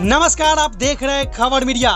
नमस्कार आप देख रहे हैं खबर मीडिया।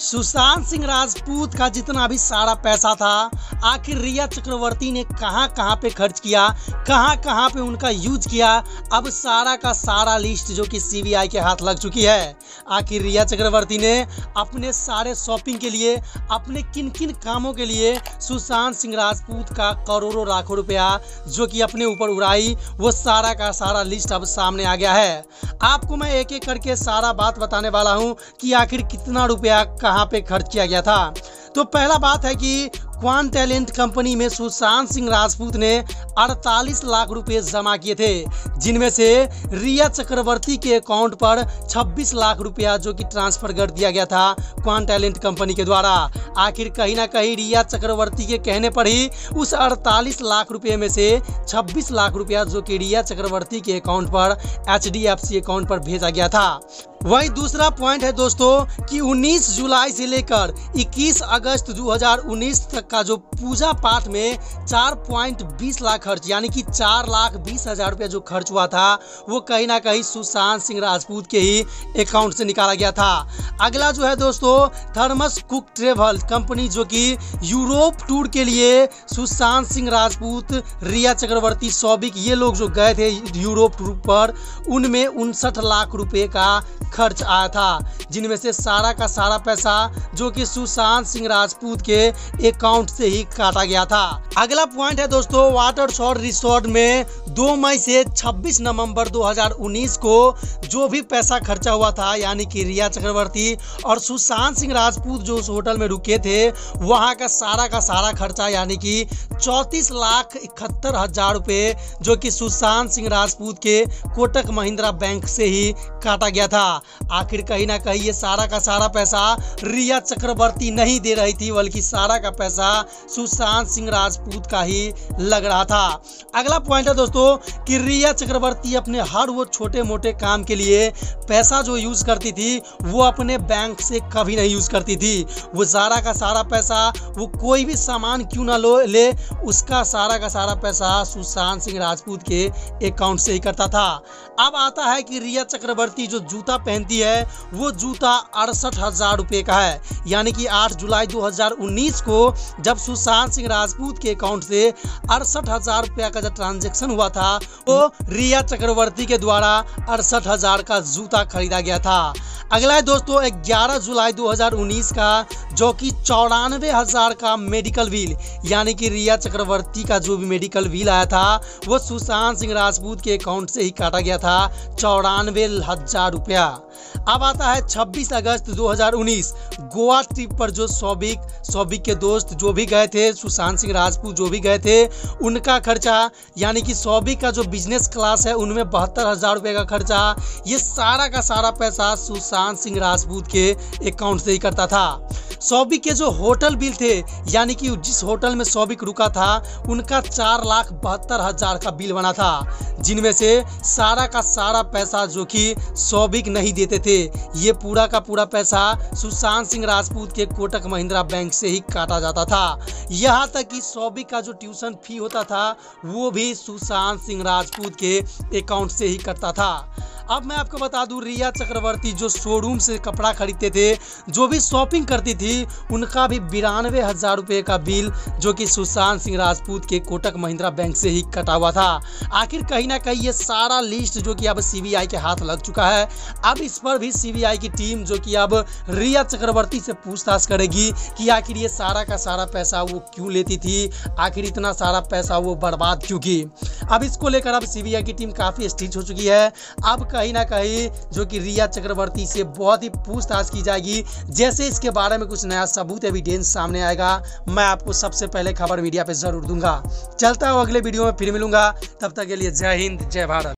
सुशांत सिंह राजपूत का जितना भी सारा पैसा था, आखिर रिया चक्रवर्ती ने कहाँ कहाँ पे खर्च किया, कहाँ कहाँ पे उनका यूज़ किया, अब सारा का सारा लिस्ट जो कि सीबीआई के हाथ लग चुकी है। आखिर रिया चक्रवर्ती ने अपने सारे शॉपिंग के लिए, अपने किन किन कामों के लिए सुशांत सिंह राजपूत का करोड़ों लाखों रुपया जो कि अपने ऊपर उड़ाई, वो सारा का सारा लिस्ट अब सामने आ गया है। आपको मैं एक एक करके सारा बात बताने वाला हूँ कि आखिर कितना रुपया कहाँ पे खर्च किया गया था? तो पहला बात है कि क्वान टैलेंट कंपनी में सुशांत सिंह राजपूत ने 48 लाख रुपए जमा किए थे, जिनमें से रिया चक्रवर्ती के अकाउंट पर 26 लाख रुपया जो कि ट्रांसफ़र कर दिया गया था क्वान टैलेंट कंपनी के द्वारा। आखिर कहीं ना कहीं रिया चक्रवर्ती के कहने पर ही उस 48 लाख रुपए में से 26 लाख रुपया जो कि रिया चक्रवर्ती के अकाउंट पर एच अकाउंट पर भेजा गया था। वही दूसरा पॉइंट है दोस्तों कि 19 जुलाई से लेकर 21 अगस्त 2019 तक का जो पूजा पाठ में 4.20 लाख खर्च, यानी कि चार लाख बीस हज़ार रुपया जो खर्च हुआ था, वो कहीं ना कहीं सुशांत सिंह राजपूत के ही अकाउंट से निकाला गया था। अगला जो है दोस्तों, थर्मस कुक ट्रेवल कंपनी, जो कि यूरोप टूर के लिए सुशांत सिंह राजपूत, रिया चक्रवर्ती सौबिक ये लोग जो गए थे यूरोप टूर पर, उनमें उनसठ लाख रुपए का खर्च आया था, जिनमें से सारा का सारा पैसा जो कि सुशांत सिंह राजपूत के अकाउंट से ही काटा गया था। अगला पॉइंट है दोस्तों वाटर शॉर रिसोर्ट में 2 मई से 26 नवंबर 2019 को जो भी पैसा खर्चा हुआ था, यानी कि रिया चक्रवर्ती और सुशांत सिंह राजपूत जो उस होटल में रुके थे, वहाँ का सारा का सारा खर्चा, यानी कि चौंतीस लाख इकहत्तर हज़ार रुपए, जो कि सुशांत सिंह राजपूत के कोटक महिंद्रा बैंक से ही काटा गया था। आखिर कहीं ना कहीं ये सारा का सारा पैसा रिया चक्रवर्ती नहीं दे रही थी, बल्कि सारा का पैसा सुशांत सिंह राजपूत का ही लग रहा था। अगला पॉइंट है दोस्तों कि रिया चक्रवर्ती अपने हर वो छोटे मोटे काम के लिए पैसा जो यूज़ करती थी, वो अपने बैंक से कभी नहीं यूज़ करती थी। वो सारा का सारा पैसा, वो कोई भी सामान क्यों ना लो, ले, उसका सारा का सारा पैसा सुशांत सिंह राजपूत के अकाउंट से ही करता था। अब आता है कि रिया चक्रवर्ती जो जूता पहनती है, वो जूता अड़सठ हज़ार रुपये का है। यानी कि 8 जुलाई 2019 को जब सुशांत सिंह राजपूत के अकाउंट से अड़सठ हज़ार रुपया का जो ट्रांजेक्शन हुआ था, वो रिया चक्रवर्ती के द्वारा अड़सठ हज़ार का जूता खरीदा गया था। अगला है दोस्तों 11 जुलाई 2019 का, जो कि चौरानवे हज़ार का मेडिकल बिल यानी कि रिया चक्रवर्ती का जो भी मेडिकल बिल आया था, वो सुशांत सिंह राजपूत के अकाउंट से ही काटा गया था, चौरानवे हज़ार रुपया। अब आता है 26 अगस्त 2019 गोवा ट्रिप पर जो सौबिक सौबिक के दोस्त, जो भी गए थे, सुशांत सिंह राजपूत जो भी गए थे, उनका खर्चा, यानी कि सोबी का जो बिज़नेस क्लास है, उनमें बहत्तर हज़ार रुपये का खर्चा, ये सारा का सारा पैसा सुशांत सिंह राजपूत के अकाउंट से ही करता था। सौबिक के जो होटल बिल थे, यानी कि जिस होटल में सौबिक रुका था, उनका चार लाख बहत्तर हज़ार का बिल बना था, जिनमें से सारा का सारा पैसा जो कि सौबिक नहीं देते थे, ये पूरा का पूरा पैसा सुशांत सिंह राजपूत के कोटक महिंद्रा बैंक से ही काटा जाता था। यहाँ तक कि सौबिक का जो ट्यूशन फ़ी होता था, वो भी सुशांत सिंह राजपूत के अकाउंट से ही कटता था। अब मैं आपको बता दूँ, रिया चक्रवर्ती जो शोरूम से कपड़ा खरीदते थे, जो भी शॉपिंग करती थी, उनका भी बिरानवे हज़ार रुपये का बिल, जो कि सुशांत सिंह राजपूत के कोटक महिंद्रा बैंक से ही कटा हुआ था। आखिर कहीं ना कहीं ये सारा लिस्ट जो कि अब सीबीआई के हाथ लग चुका है। अब इस पर भी सीबीआई की टीम जो कि अब रिया चक्रवर्ती से पूछताछ करेगी कि आखिर ये सारा का सारा पैसा वो क्यों लेती थी? आखिर इतना सारा पैसा वो बर्बाद क्यों की? अब इसको लेकर अब सीबीआई की टीम काफ़ी स्टिच हो चुकी है। अब कहीं ना कहीं जो कि रिया चक्रवर्ती से बहुत ही पूछताछ की जाएगी। जैसे इसके बारे में कुछ नया सबूत एविडेंस सामने आएगा, मैं आपको सबसे पहले खबर मीडिया पे ज़रूर दूँगा। चलता हूँ अगले वीडियो में, फिर मिलूँगा। तब तक के लिए जय हिंद, जय भारत।